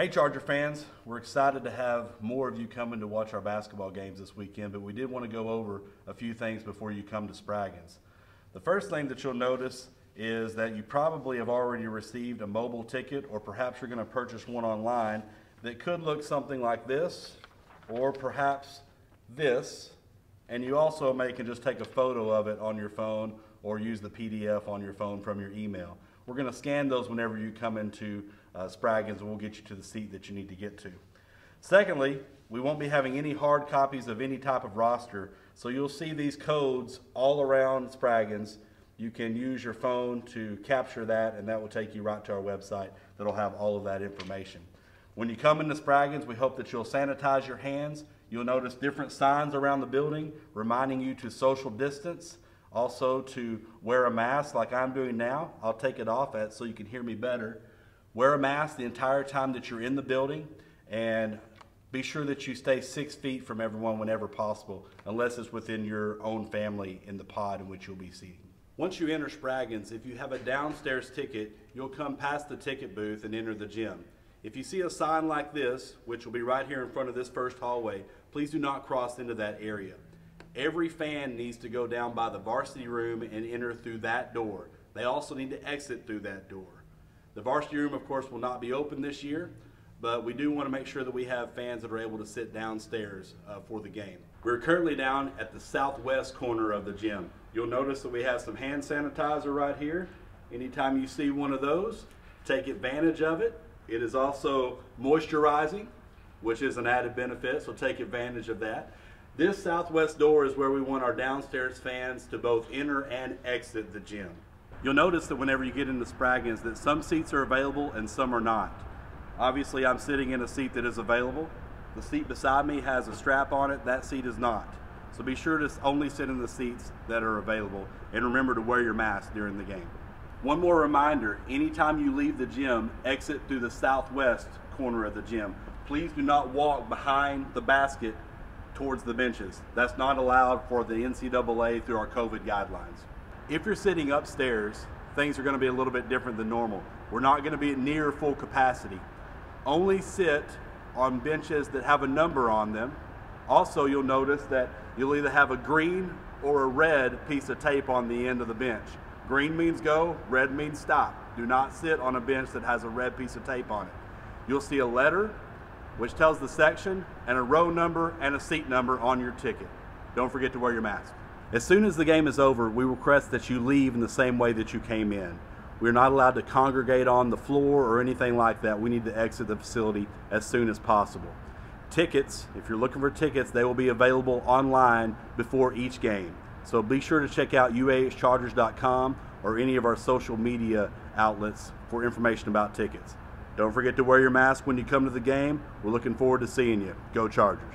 Hey, Charger fans, we're excited to have more of you coming to watch our basketball games this weekend, but we did want to go over a few things before you come to Spragins. The first thing that you'll notice is that you probably have already received a mobile ticket, or perhaps you're going to purchase one online that could look something like this, or perhaps this, and you also may can just take a photo of it on your phone or use the PDF on your phone from your email. We're going to scan those whenever you come into uh, and we'll get you to the seat that you need to get to. Secondly, we won't be having any hard copies of any type of roster, so you'll see these codes all around Spragins. You can use your phone to capture that, and that will take you right to our website that'll have all of that information. When you come into Spragins, we hope that you'll sanitize your hands. You'll notice different signs around the building reminding you to social distance, also to wear a mask like I'm doing now. I'll take it off at so you can hear me better. Wear a mask the entire time that you're in the building and be sure that you stay six feet from everyone whenever possible, unless it's within your own family in the pod in which you'll be seating. Once you enter Spragins, if you have a downstairs ticket, you'll come past the ticket booth and enter the gym. If you see a sign like this, which will be right here in front of this first hallway, please do not cross into that area. Every fan needs to go down by the varsity room and enter through that door. They also need to exit through that door. The varsity room, of course, will not be open this year, but we do want to make sure that we have fans that are able to sit downstairs uh, for the game. We're currently down at the southwest corner of the gym. You'll notice that we have some hand sanitizer right here. Anytime you see one of those, take advantage of it. It is also moisturizing, which is an added benefit, so take advantage of that. This southwest door is where we want our downstairs fans to both enter and exit the gym. You'll notice that whenever you get into Spragins that some seats are available and some are not. Obviously I'm sitting in a seat that is available. The seat beside me has a strap on it, that seat is not. So be sure to only sit in the seats that are available and remember to wear your mask during the game. One more reminder, anytime you leave the gym, exit through the southwest corner of the gym. Please do not walk behind the basket towards the benches. That's not allowed for the NCAA through our COVID guidelines. If you're sitting upstairs, things are going to be a little bit different than normal. We're not going to be near full capacity. Only sit on benches that have a number on them. Also, you'll notice that you'll either have a green or a red piece of tape on the end of the bench. Green means go, red means stop. Do not sit on a bench that has a red piece of tape on it. You'll see a letter which tells the section and a row number and a seat number on your ticket. Don't forget to wear your mask. As soon as the game is over, we request that you leave in the same way that you came in. We're not allowed to congregate on the floor or anything like that. We need to exit the facility as soon as possible. Tickets, if you're looking for tickets, they will be available online before each game. So be sure to check out uahchargers.com or any of our social media outlets for information about tickets. Don't forget to wear your mask when you come to the game. We're looking forward to seeing you. Go Chargers.